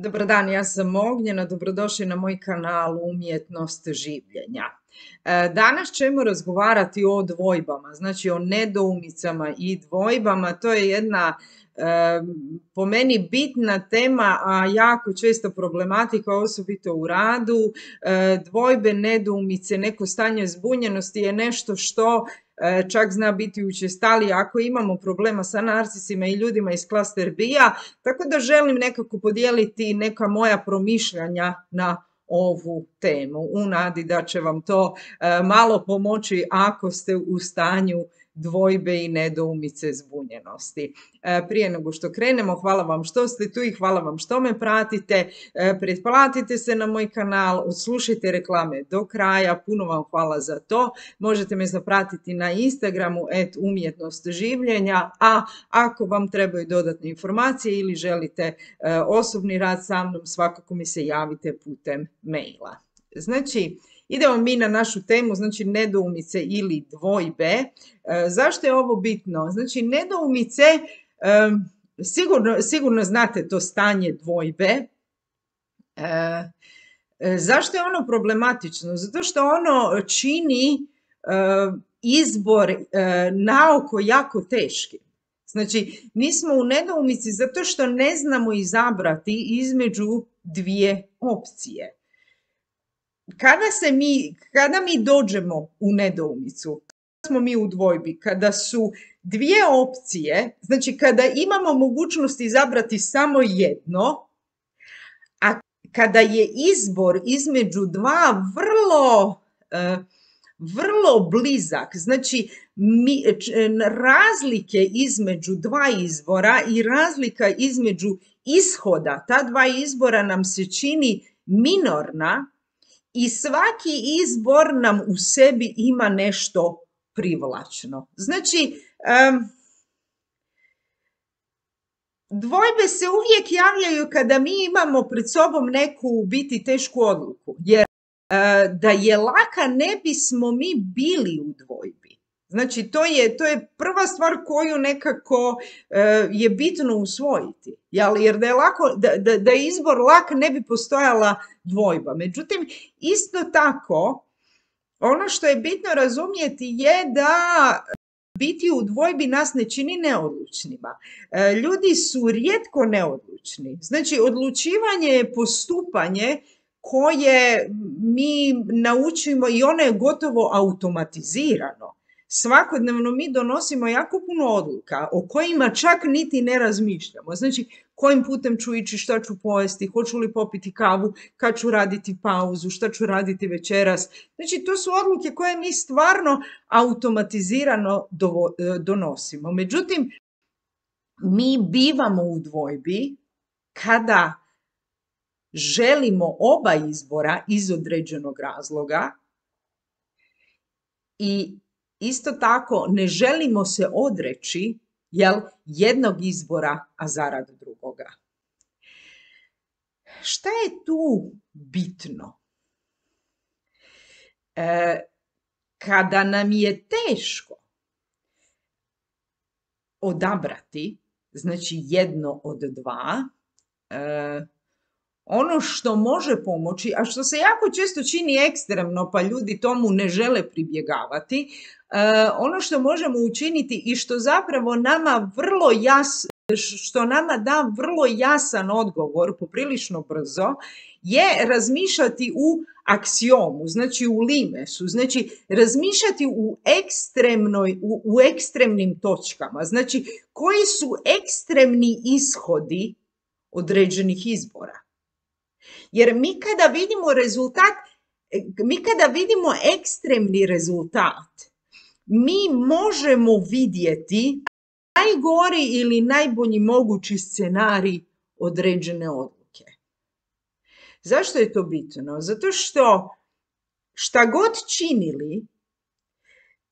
Dobar dan, ja sam Ognjena, dobrodošli na moj kanal Umjetnost življenja. E, danas ćemo razgovarati o dvojbama, znači o nedoumicama i dvojbama. To je jedna e, po meni bitna tema, a jako često problematika, osobito u radu. E, dvojbe, nedoumice, neko stanje zbunjenosti je nešto što čak zna biti učestali ako imamo problema sa narcisima i ljudima iz klaster bija, tako da želim nekako podijeliti neka moja promišljanja na ovu temu. U nadi da će vam to e, malo pomoći ako ste u stanju dvojbe i nedoumice zbunjenosti. E, prije nego što krenemo, hvala vam što ste tu i hvala vam što me pratite. E, pretplatite se na moj kanal, odslušajte reklame do kraja, puno vam hvala za to. Možete me zapratiti na Instagramu et umjetnost življenja, a ako vam trebaju dodatne informacije ili želite e, osobni rad sa mnom, svakako mi se javite putem maila. Znači, Idemo mi na našu temu, znači nedoumice ili dvojbe. E, zašto je ovo bitno? Znači nedoumice, sigurno, sigurno znate to stanje dvojbe. E, e, zašto je ono problematično? Zato što ono čini izbor naoko jako teški. Znači, mi smo u nedoumici zato što ne znamo izabrati između dvije opcije kada se mi, kada mi dođemo u nedoumicu, smo mi u dvojbi, kada su dvije opcije, znači kada imamo mogućnost izabrati samo jedno, a kada je izbor između dva vrlo, e, vrlo blizak, znači mi, razlike između dva izbora i razlika između ishoda, ta dva izbora nam se čini minorna, i svaki izbor nam u sebi ima nešto privlačno. Znači, dvojbe se uvijek javljaju kada mi imamo pred sobom neku biti tešku odluku. Jer e, da je laka ne bismo mi bili u dvojbi. Znači, to je, to je prva stvar koju nekako e, je bitno usvojiti. Jer da je, lako, da, da, da je izbor lak, ne bi postojala dvojba. Međutim, isto tako, ono što je bitno razumjeti je da biti u dvojbi nas ne čini neodlučnima. E, ljudi su rijetko neodlučni. Znači, odlučivanje je postupanje koje mi naučimo i ono je gotovo automatizirano svakodnevno mi donosimo jako puno odluka o kojima čak niti ne razmišljamo. Znači, kojim putem ću ići, šta ću pojesti, hoću li popiti kavu, kad ću raditi pauzu, šta ću raditi večeras. Znači, to su odluke koje mi stvarno automatizirano e, donosimo. Međutim, mi bivamo u dvojbi kada želimo oba izbora iz određenog razloga i Isto tako ne želimo se odreći jel, jednog izbora, a zarad drugoga. Šta je tu bitno? E, kada nam je teško odabrati, znači jedno od dva, e, ono što može pomoći, a što se jako često čini ekstremno, pa ljudi tomu ne žele pribjegavati, e, ono što možemo učiniti i što zapravo nama vrlo jas, što nama da vrlo jasan odgovor, poprilično brzo, je razmišljati u aksiomu, znači u limesu, znači razmišljati u ekstremnoj, u, u ekstremnim točkama, znači koji su ekstremni ishodi određenih izbora. Jer mi kada vidimo rezultat, mi kada vidimo ekstremni rezultat, mi možemo vidjeti najgori ili najbolji mogući scenarij određene odluke. Zašto je to bitno? Zato što šta god činili,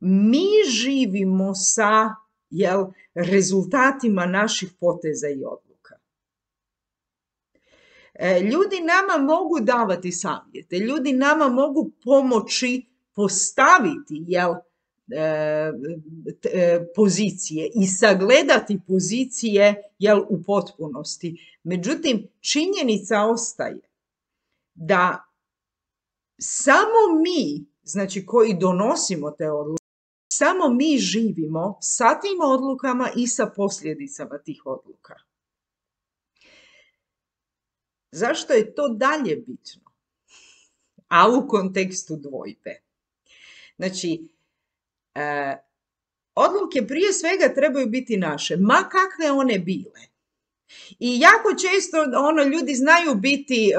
mi živimo sa jel, rezultatima naših poteza i odluka. E, ljudi nama mogu davati savjete, ljudi nama mogu pomoći postaviti jel, pozicije i sagledati pozicije jel, u potpunosti. Međutim, činjenica ostaje da samo mi, znači koji donosimo te odluke, samo mi živimo sa tim odlukama i sa posljedicama tih odluka. Zašto je to dalje bitno? A u kontekstu dvojbe. Znači, e, odluke prije svega trebaju biti naše, ma kakve one bile. I jako često ono ljudi znaju biti,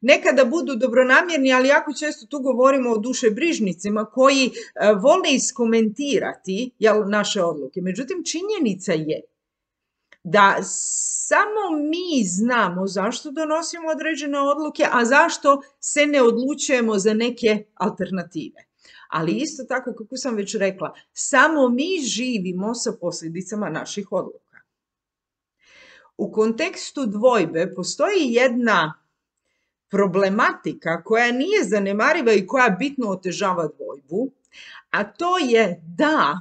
nekada budu dobronamjerni, ali jako često tu govorimo o dušebrižnicima koji uh, vole iskomentirati jel, naše odluke. Međutim, činjenica je da samo mi znamo zašto donosimo određene odluke, a zašto se ne odlučujemo za neke alternative. Ali isto tako, kako sam već rekla, samo mi živimo sa posljedicama naših odluka. U kontekstu dvojbe postoji jedna problematika koja nije zanemariva i koja bitno otežava dvojbu, a to je da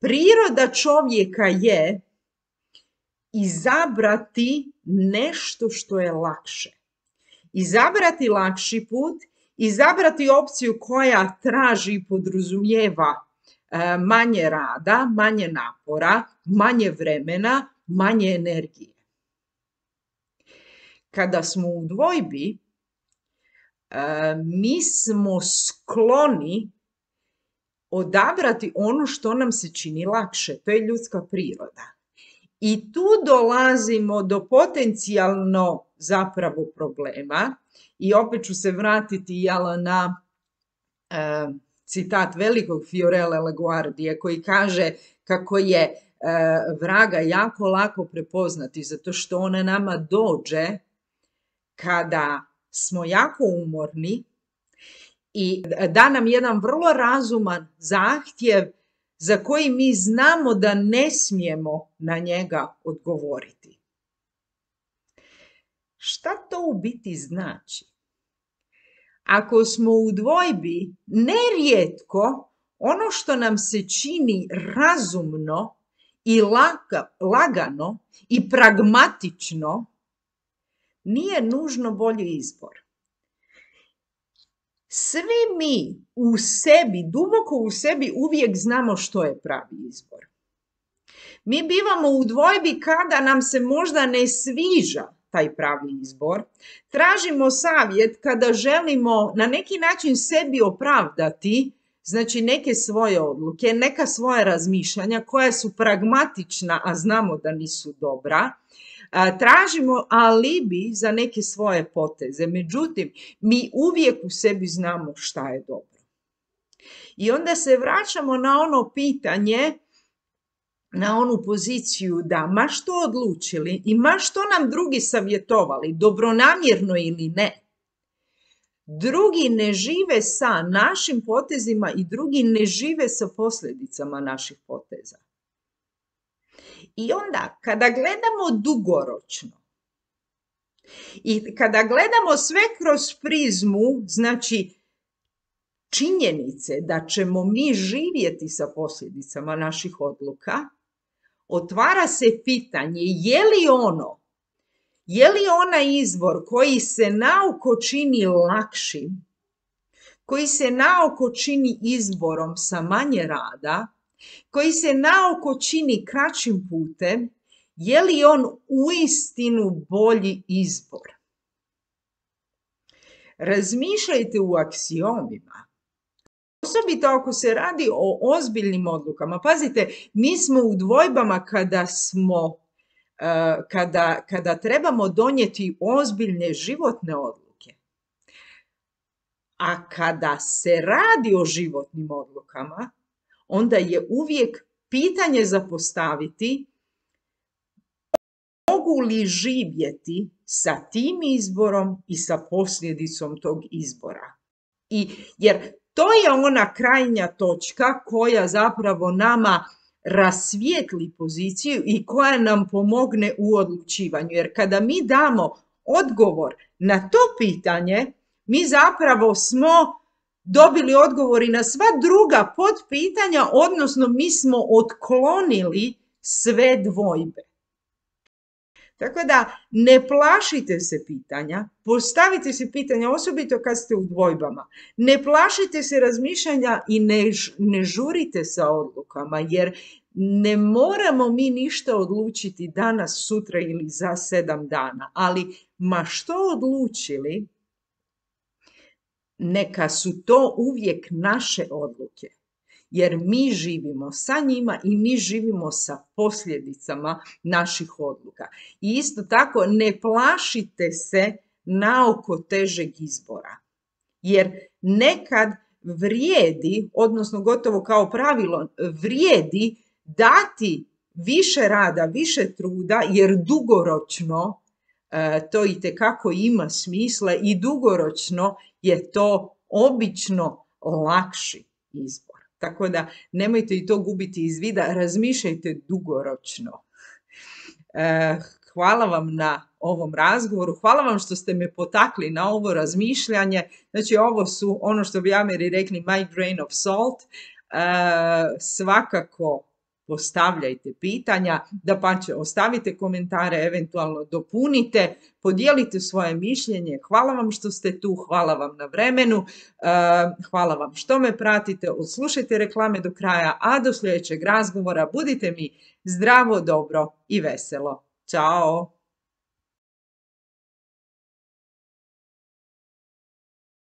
priroda čovjeka je izabrati nešto što je lakše. Izabrati lakši put, izabrati opciju koja traži i podrazumijeva E, manje rada, manje napora, manje vremena, manje energije. Kada smo u dvojbi, e, mi smo skloni odabrati ono što nam se čini lakše. To je ljudska priroda. I tu dolazimo do potencijalno zapravo problema i opet ću se vratiti jela na e, citat velikog Fiorella Laguardije koji kaže kako je e, vraga jako lako prepoznati zato što ona nama dođe kada smo jako umorni i da nam jedan vrlo razuman zahtjev za koji mi znamo da ne smijemo na njega odgovoriti. Šta to u biti znači? ako smo u dvojbi, nerijetko ono što nam se čini razumno i lagano i pragmatično nije nužno bolji izbor. Svi mi u sebi, duboko u sebi uvijek znamo što je pravi izbor. Mi bivamo u dvojbi kada nam se možda ne sviđa taj pravi izbor. Tražimo savjet kada želimo na neki način sebi opravdati znači neke svoje odluke, neka svoja razmišljanja koja su pragmatična, a znamo da nisu dobra. Tražimo alibi za neke svoje poteze. Međutim, mi uvijek u sebi znamo šta je dobro. I onda se vraćamo na ono pitanje na onu poziciju da ma što odlučili i ma što nam drugi savjetovali, dobronamjerno ili ne, drugi ne žive sa našim potezima i drugi ne žive sa posljedicama naših poteza. I onda, kada gledamo dugoročno i kada gledamo sve kroz prizmu, znači činjenice da ćemo mi živjeti sa posljedicama naših odluka, otvara se pitanje je li ono, je li onaj izvor koji se nauko čini lakšim, koji se naoko čini izborom sa manje rada, koji se naoko čini kraćim putem, je li on uistinu bolji izbor? Razmišljajte u aksiomima. Osobito ako se radi o ozbiljnim odlukama. Pazite, mi smo u dvojbama kada smo, kada, kada trebamo donijeti ozbiljne životne odluke. A kada se radi o životnim odlukama, onda je uvijek pitanje za postaviti mogu li živjeti sa tim izborom i sa posljedicom tog izbora. I, jer to je ona krajnja točka koja zapravo nama rasvijetli poziciju i koja nam pomogne u odlučivanju. Jer kada mi damo odgovor na to pitanje, mi zapravo smo dobili odgovori na sva druga podpitanja, odnosno mi smo otklonili sve dvojbe. Tako da ne plašite se pitanja, postavite se pitanja, osobito kad ste u dvojbama. Ne plašite se razmišljanja i ne, ne žurite sa odlukama, jer ne moramo mi ništa odlučiti danas, sutra ili za sedam dana, ali ma što odlučili, neka su to uvijek naše odluke jer mi živimo sa njima i mi živimo sa posljedicama naših odluka. I isto tako ne plašite se naoko težeg izbora, jer nekad vrijedi, odnosno gotovo kao pravilo, vrijedi dati više rada, više truda, jer dugoročno e, to i kako ima smisla i dugoročno je to obično lakši izbor. Tako da nemojte i to gubiti iz vida, razmišljajte dugoročno. E, hvala vam na ovom razgovoru, hvala vam što ste me potakli na ovo razmišljanje. Znači ovo su ono što bi Ameri rekli my grain of salt. E, svakako postavljajte pitanja, da pa će ostavite komentare, eventualno dopunite, podijelite svoje mišljenje. Hvala vam što ste tu, hvala vam na vremenu, eh, hvala vam što me pratite, odslušajte reklame do kraja, a do sljedećeg razgovora budite mi zdravo, dobro i veselo. Ćao!